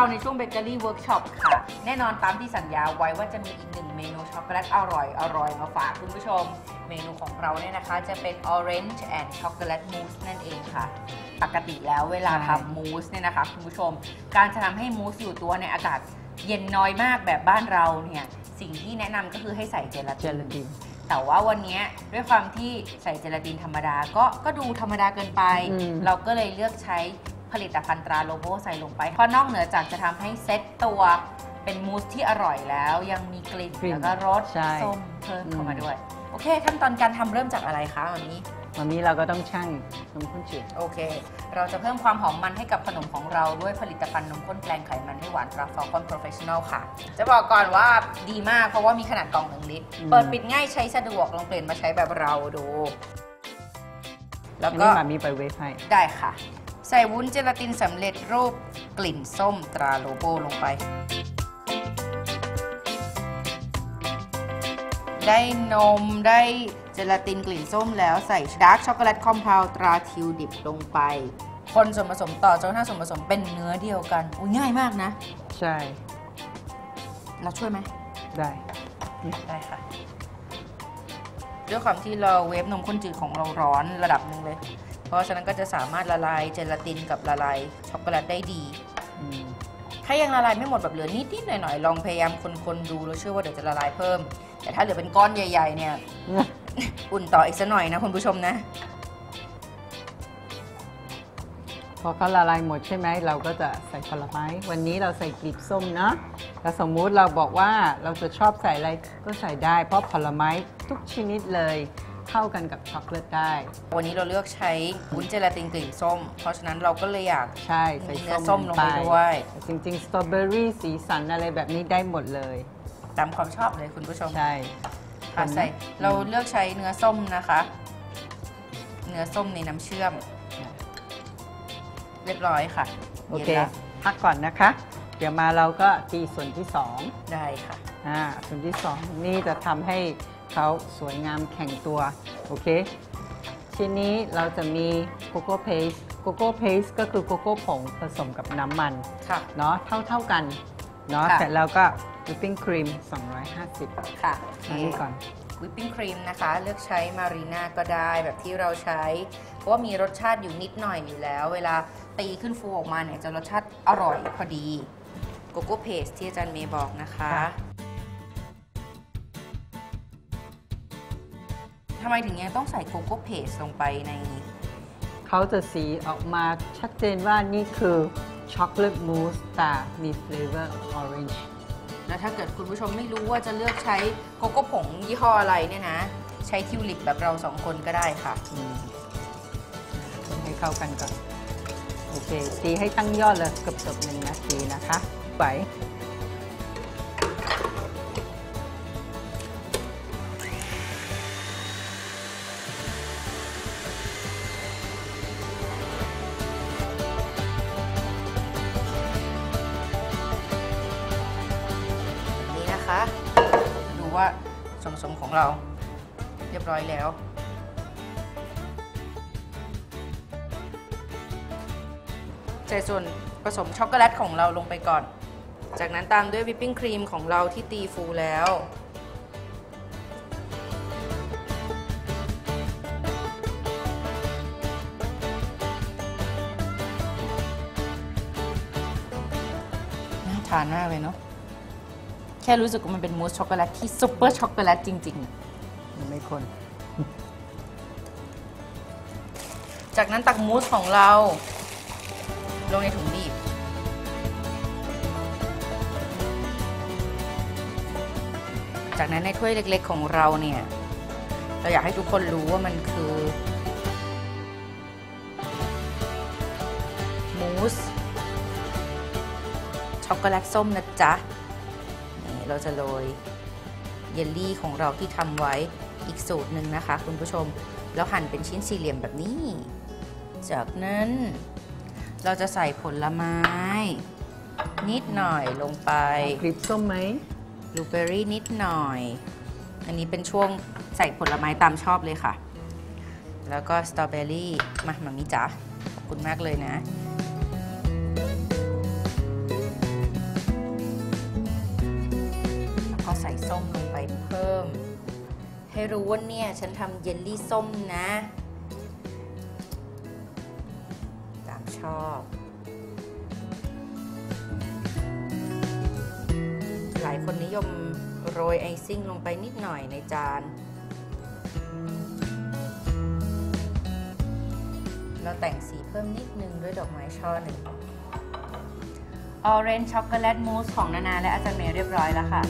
เราในช่วงเบเกอรี่เวิร์กช็อปค่ะ แน่นอนตามที่สัญญาไว้ว่าจะมีอีกหนึ่งเมนูช็อกโกแลตอร่อยอร่อยมาฝากคุณผู้ชม เมนูของเราเนี่ยนะคะ จะเป็น Orange and Chocolate Mousse นั่นเองค่ะ ปกติแล้วเวลาใช่ทำมูสเนี่ยนะคะคุณผู้ชม การจะทำให้มูสอยู่ตัวในอากาศเย็นน้อยมากแบบบ้านเราเนี่ยสิ่งที่แนะนำก็คือให้ใส่เจลาเจตินลาตินแต่ว่าวันนี้ด้วยความที่ใส่เจลาตินธรรมดาก็ก็ดูธรรมดาเกินไปอืมเราก็เลยเลือกใช้ ผลิตภัณฑ์ตราโลโบใส่ลงไป เพราะนอกเหนือจากจะทำให้เซ็ตตัวเป็นมูสที่อร่อยแล้ว ยังมีกลิ่นกลิ่นแล้วก็รสใช่ส้มเพิ่มเข้ามาอืม ด้วย โอเค ขั้นตอนการทำเริ่มจากอะไรคะวันนี้ วันนี้เราก็ต้องชั่งนมข้นจืด โอเค เราจะเพิ่มความหอมมันให้กับขนมของเราด้วยผลิตภัณฑ์นมข้นแปลงไขมันไม่หวานตรา Falcon Professional ค่ะ จะบอกก่อนว่าดีมากเพราะว่ามีขนาดกล่องหนึ่งลิตร อืม เปิดปิดง่ายใช้สะดวกลองเปลี่ยนมาใช้แบบเราดู แล้วอันก็นี้มามีไปเวฟให้ได้ค่ะ ใส่วุ้นเจลาตินสำเร็จรูปกลิ่นส้มตราโลโบลงไป ได้นมได้เจลาตินกลิ่นส้มแล้วใส่ dark chocolate compound ตราทิวลิปลงไป คนส่วนผสมต่อจนกระทั่งส่วนผสมเป็นเนื้อเดียวกันอุ้ยง่ายมากนะ ใช่ เราช่วยไหมได้ได้ค่ะด้วยความที่เราเวฟนมข้นจืดของเราร้อนระดับหนึ่งเลย เพราะฉะนั้นก็จะสามารถละลายเจลาตินกับละลายช็อกโกแลตได้ดีอืมถ้ายังละลายไม่หมดแบบเหลือนิดๆหน่อยๆลองพยายามคนๆดูแล้วเชื่อว่าเดี๋ยวจะละลายเพิ่ม แต่ถ้าเหลือเป็นก้อนใหญ่ ๆ เนี่ย อุ่นต่ออีกสักหน่อยนะคุณผู้ชมนะ พอเขาละลายหมดใช่ไหมเราก็จะใส่ผลไม้ วันนี้เราใส่กลีบส้มเนาะแล้วสมมุติเราบอกว่าเราจะชอบใส่อะไรก็ใส่ได้ เพราะผลไม้ทุกชนิดเลย เข้ากันกับช็อกโกแลตได้ วันนี้เราเลือกใช้วุ้นเจลาตินกลิ่นส้ม เพราะฉะนั้นเราก็เลยอยากใช่ใส่มีเนื้ส้อมส้มลงไปด้วยแต่จริงๆสตรอเบอรี่สีสันอะไรแบบนี้ได้หมดเลย ตามความชอบเลยคุณผู้ชมใช่ค่ะใส่อืมเราเลือกใช้เนื้อส้มนะคะ เนื้อส้มในน้ำเชื่อม เรียบร้อยค่ะโอเคเย็นละพักก่อนนะคะ เดี๋ยวมาเราก็ตีส่วนที่สองได้ค่ะอ่าส่วนที่สองนี่จะทำให้ เขาสวยงามแข็งตัว โอเคชิ้นนี้เราจะมีโกโก้ paste โกโก้ paste ก็คือโกโก้ผงผสมกับน้ำมันค่ะ เนาะเท่าๆกันเนาะค่ะ เสร็จแล้วก็วิปปิ้งครีม 250ค่ะอันนี้ก่อน วิปปิ้งครีมนะคะ เลือกใช้มารีน่าก็ได้แบบที่เราใช้ เพราะว่ามีรสชาติอยู่นิดหน่อยอยู่แล้ว เวลาตีขึ้นฟูออกมาเนี่ยจะรสชาติอร่อยพอดีโกโก้ paste ที่อาจารย์เมย์บอกนะคะ ค่ะ ทำไมถึงยังต้องใส่โกโก้ paste ลงไปใน เขาจะสีออกมาชัดเจนว่านี่คือช็อกโกแลตมูสแต่มี flavor orange แล้วถ้าเกิดคุณผู้ชมไม่รู้ว่าจะเลือกใช้โกโก้ผงยี่ห้ออะไรเนี่ยนะ ใช้ทิวลิปแบบเราสองคนก็ได้ค่ะให้เข้ากันก่อน โอเค ตีให้ตั้งยอดเลยเกือบๆหนึ่งนาทีนะคะไห ว่าส่วนผสมของเราเรียบร้อยแล้ว ใส่ส่วนผสมช็อกโกแลตของเราลงไปก่อน จากนั้นตามด้วยวิปปิ้งครีมของเราที่ตีฟูแล้วน่าทานมากเลยเนาะ ค่ะ รู้สึกว่ามันเป็นมูสช็อกโกแลตที่ซุปเปอร์ช็อกโกแลตจริงๆมันไม่คนจากนั้นตักมูสของเรา ลงในถุงบีบ จากนั้นในถ้วยเล็ก ๆ ของเราเนี่ย เราอยากให้ทุกคนรู้ว่ามันคือมูสช็อกโกแลตส้มนะจ๊ะนี่ เราจะโรยเยลลี่ของเราที่ทำไว้อีกสูตรหนึ่งนะคะ คุณผู้ชมแล้วหั่นเป็นชิ้นสี่เหลี่ยมแบบนี้ จากนั้น เราจะใส่ผลไม้ นิดหน่อยลงไปกรีบส้มไหมบลูเบอร์รี่นิดหน่อย อันนี้เป็นช่วงใส่ผลไม้ตามชอบเลยค่ะ แล้วก็สตรอเบอรี่มามามิจ๋าขอบคุณมากเลยนะ ให้รู้ว่าเนี่ย ฉันทำเยลลี่ส้มนะ ตามชอบ หลายคนนิยมโรยไอซิ่งลงไปนิดหน่อยในจาน เราแต่งสีเพิ่มนิดนึงด้วยดอกไม้ช่อหนึ่ง orange chocolate mousse ของนานาและอาจารย์เมย์เรียบร้อยแล้วค่ะ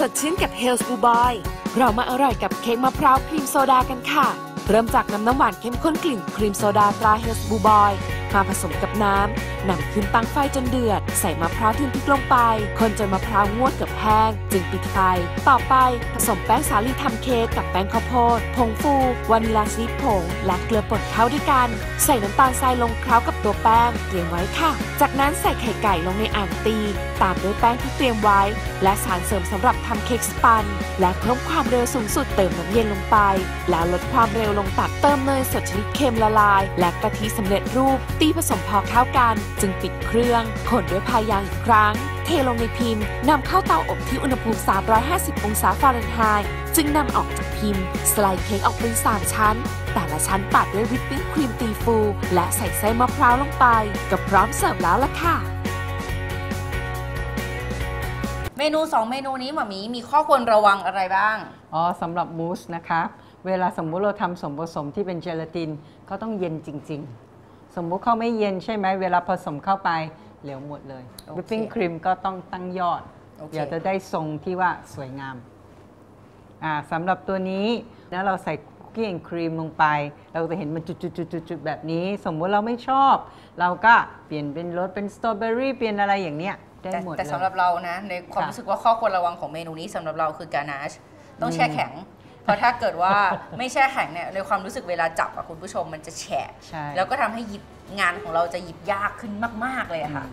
สดชื่นกับเฮลส์บลูบอยเรามาอร่อยกับเค้กมะพร้าวครีมโซดากันค่ะ เริ่มจากน้ำน้ำหวานเข้มข้นกลิ่นครีมโซดาตราเฮลส์บลูบอยมาผสมกับน้ำ นำขึ้นตั้งไฟจนเดือด ใส่มะพร้าวทึนทึกลงไป คนจนมะพร้าวงวดเกือบแห้ง จึงปิดไฟ ต่อไปผสมแป้งสาลีทำเค้กกับแป้งข้าวโพด ผงฟู วานิลาซีผง และเกลือป่นเข้าด้วยกัน ใส่น้ำตาลทรายลงเคล้ากับตัวแป้งเตรียมไว้ค่ะ จากนั้นใส่ไข่ไก่ลงในอ่างตี ตามด้วยแป้งที่เตรียมไว้ และสารเสริมสำหรับทำเค้กสปันจ์ และเพิ่มความเร็วสูงสุดเติมน้ำเย็นลงไป แล้วลดความเร็วลงต่ำเติมเนยสดชนิดเค็มละลาย และกะทิสำเร็จรูป ตีผสมพอเข้ากันจึงปิดเครื่องคนด้วยพายยางอีกครั้ง เทลงในพิมพ์นำเข้าเตาอบที่อุณหภูมิ 350 องศาฟาเรนไฮต์จึงนำออกจากพิมพ์ สไลด์เค้กออกเป็น 3 ชั้น แต่ละชั้นปัดด้วยวิปปิ้งครีมตีฟู และใส่ไส้มะพร้าวลงไปก็พร้อมเสิร์ฟแล้วล่ะค่ะเมนู 2 เมนูนี้หมามีมีข้อควรระวังอะไรบ้าง อ๋อสำหรับมูสนะคะ เวลาสมมุติเราทำส่วนผสมที่เป็นเจลาตินก็ต้องเย็นจริง ๆ สมมุติเขาไม่เย็นใช่ไหมเวลาผสมเข้าไปเหลวหมดเลยโอเควิปปิ้งครีมก็ต้องตั้งยอดโอเคอยากจะได้ทรงที่ว่าสวยงามอ่าสำหรับตัวนี้นะเราใส่คุกกี้แอนด์ครีมลงไป เราจะเห็นมันจุดๆๆๆแบบนี้ สมมุติเราไม่ชอบ เราก็เปลี่ยนเป็นรสเป็นสตรอเบอรี่เปลี่ยนอะไรอย่างเนี้ยได้แต่หมดแต่เลยสำหรับเรานะในความค่ะรู้สึกว่าข้อควรระวังของเมนูนี้สำหรับเราคือกานาชต้องแช่แข็ง เพราะถ้าเกิดว่าไม่แช่แข็งเนี่ยในความรู้สึกเวลาจับอะคุณผู้ชมมันจะแฉะใช่แล้วก็ทำให้หยิบงานของเราจะหยิบยากขึ้นมาก ๆ เลยอะค่ะ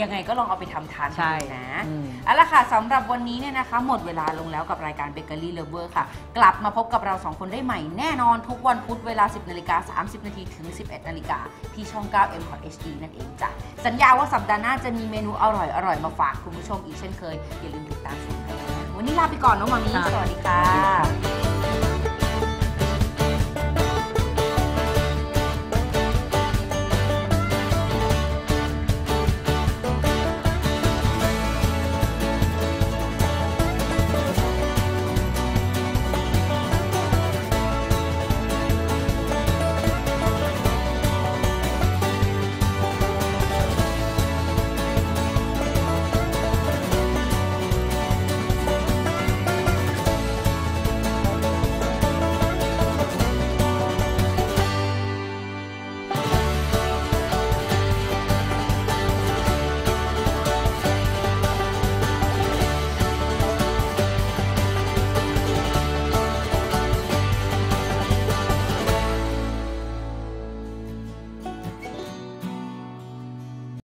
ยังไงก็ลองเอาไปทำทานใช่ดูนะอืมเอาละค่ะสำหรับวันนี้เนี่ยนะคะ หมดเวลาลงแล้วกับรายการ Bakery Lover ค่ะ กลับมาพบกับเราสองคนได้ใหม่แน่นอนทุกวันพุธเวลา 10นาฬิกา30 นาทีถึง 11นาฬิกาที่ช่อง 9 m c o t HD นั่นเองจ้ะ สัญญาว่าสัปดาห์หน้าจะมีเมนูอร่อยอร่อยๆมาฝากคุณผู้ชมอีกเช่นเคย อย่าลืมติดตามชมกันนะวันนี้ลาไปก่อนน้องหมามีค่ะสวัสดีค่ะ